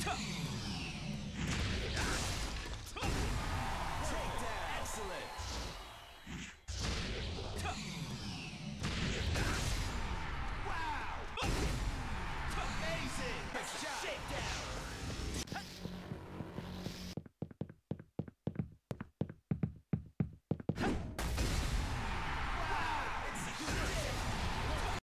Huh!